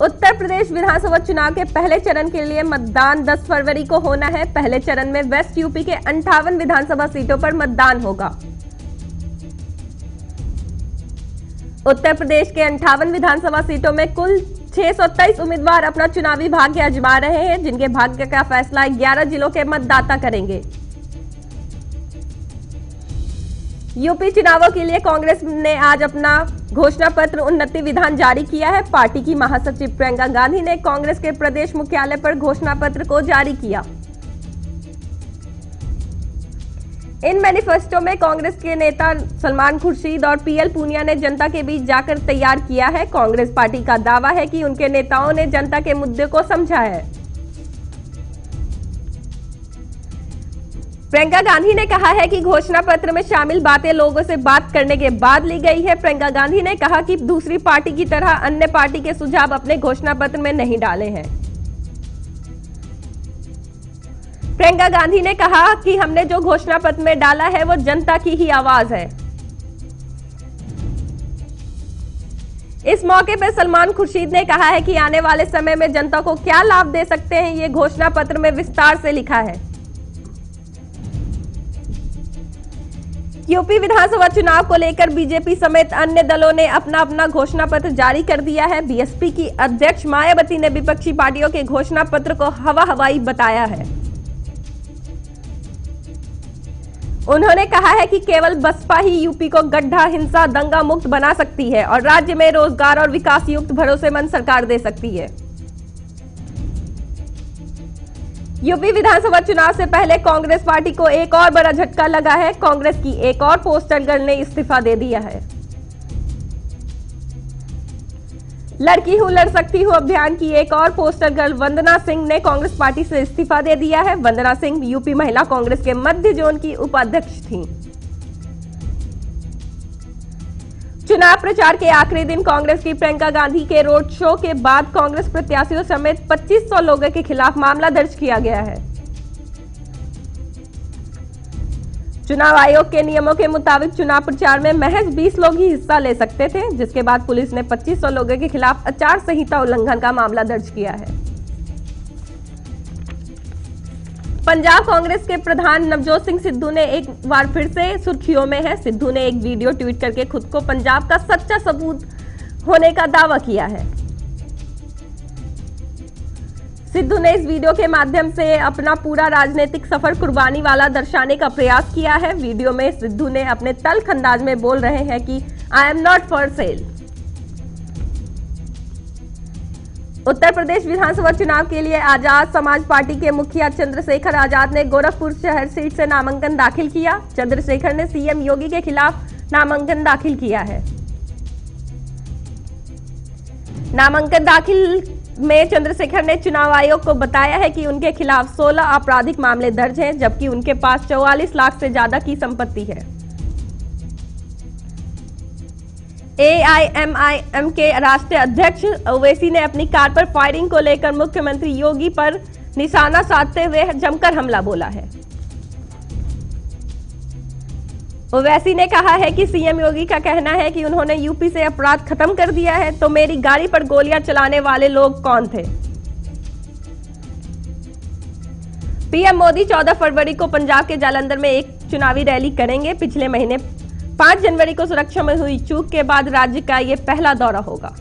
उत्तर प्रदेश विधानसभा चुनाव के पहले चरण के लिए मतदान 10 फरवरी को होना है। पहले चरण में वेस्ट यूपी के अंठावन विधानसभा सीटों पर मतदान होगा। उत्तर प्रदेश के अंठावन विधानसभा सीटों में कुल छह सौ तेईस उम्मीदवार अपना चुनावी भाग्य अजमा रहे हैं, जिनके भाग्य का फैसला 11 जिलों के मतदाता करेंगे। यूपी चुनावों के लिए कांग्रेस ने आज अपना घोषणा पत्र उन्नति विधान जारी किया है। पार्टी की महासचिव प्रियंका गांधी ने कांग्रेस के प्रदेश मुख्यालय पर घोषणा पत्र को जारी किया। इन मैनिफेस्टो में कांग्रेस के नेता सलमान खुर्शीद और पीएल पूनिया ने जनता के बीच जाकर तैयार किया है। कांग्रेस पार्टी का दावा है कि उनके नेताओं ने जनता के मुद्दे को समझा है। प्रियंका गांधी ने कहा है कि घोषणा पत्र में शामिल बातें लोगों से बात करने के बाद ली गई है। प्रियंका गांधी ने कहा कि दूसरी पार्टी की तरह अन्य पार्टी के सुझाव अपने घोषणा पत्र में नहीं डाले हैं। प्रियंका गांधी ने कहा कि हमने जो घोषणा पत्र में डाला है, वो जनता की ही आवाज़ है। इस मौके पर सलमान खुर्शीद ने कहा है कि आने वाले समय में जनता को क्या लाभ दे सकते हैं, ये घोषणा पत्र में विस्तार से लिखा है। यूपी विधानसभा चुनाव को लेकर बीजेपी समेत अन्य दलों ने अपना अपना घोषणा पत्र जारी कर दिया है। बीएसपी की अध्यक्ष मायावती ने विपक्षी पार्टियों के घोषणा पत्र को हवा हवाई बताया है। उन्होंने कहा है कि केवल बसपा ही यूपी को गड्ढा, हिंसा, दंगा मुक्त बना सकती है और राज्य में रोज़गार और विकास युक्त भरोसेमंद सरकार दे सकती है। यूपी विधानसभा चुनाव से पहले कांग्रेस पार्टी को एक और बड़ा झटका लगा है। कांग्रेस की एक और पोस्टर गर्ल ने इस्तीफा दे दिया है। लड़की हूँ, लड़ सकती हूँ अभियान की एक और पोस्टर गर्ल वंदना सिंह ने कांग्रेस पार्टी से इस्तीफा दे दिया है। वंदना सिंह, यूपी महिला कांग्रेस के मध्य जोन की उपाध्यक्ष थीं। चुनाव प्रचार के आखिरी दिन कांग्रेस की प्रियंका गांधी के रोड शो के बाद कांग्रेस प्रत्याशियों समेत 2500 लोगों के खिलाफ मामला दर्ज किया गया है। चुनाव आयोग के नियमों के मुताबिक चुनाव प्रचार में महज 20 लोग ही हिस्सा ले सकते थे, जिसके बाद पुलिस ने 2500 लोगों के खिलाफ आचार संहिता उल्लंघन का मामला दर्ज किया है। पंजाब कांग्रेस के प्रधान नवजोत सिंह सिद्धू ने एक बार फिर से सुर्खियों में है। सिद्धू ने एक वीडियो ट्वीट करके खुद को पंजाब का सच्चा सबूत होने का दावा किया है। सिद्धू ने इस वीडियो के माध्यम से अपना पूरा राजनीतिक सफ़र कुर्बानी वाला दर्शाने का प्रयास किया है। वीडियो में सिद्धू ने अपने तल्ख अंदाज में बोल रहे हैं कि I am not for sale Uttar Pradesh विधानसभा चुनाव के लिए आज़ाद समाज पार्टी के मुखिया चंद्रशेखर आज़ाद ने गोरखपुर शहर सीट से नामांकन दाखिल किया। चंद्रशेखर ने सीएम योगी के खिलाफ नामांकन दाखिल किया है। नामांकन दाखिल में चंद्रशेखर ने चुनाव आयोग को बताया है कि उनके खिलाफ 16 आपराधिक मामले दर्ज हैं, जबकि उनके पास 44 लाख से ज़्यादा की संपत्ति है। एआईएमआईएम के राष्ट्रीय अध्यक्ष ओवैसी ने अपनी कार पर फायरिंग को लेकर मुख्यमंत्री योगी पर निशाना साधते हुए जमकर हमला बोला है। ओवैसी ने कहा है कि सीएम योगी का कहना है कि उन्होंने यूपी से अपराध खत्म कर दिया है तो मेरी गाड़ी पर गोलियाँ चलाने वाले लोग कौन थे? पीएम मोदी 14 फरवरी को पंजाब के जालंधर में एक चुनावी रैली करेंगे। पिछले महीने पाँच जनवरी को सुरक्षा में हुई चूक के बाद राज्य का ये पहला दौरा होगा।